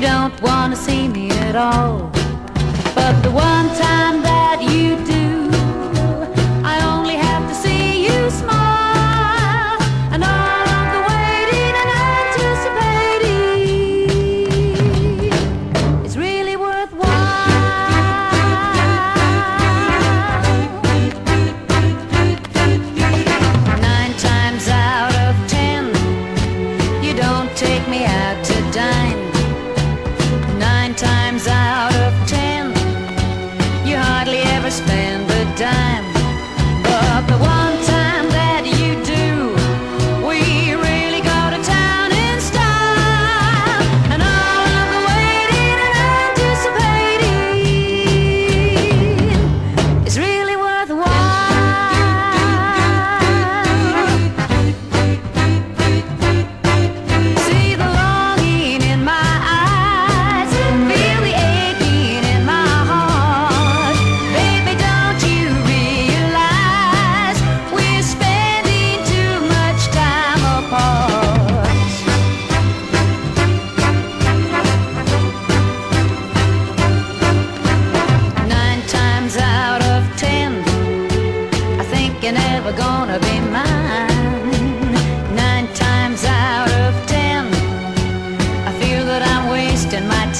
don't wanna see me at all. But the one time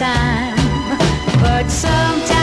time, but sometimes.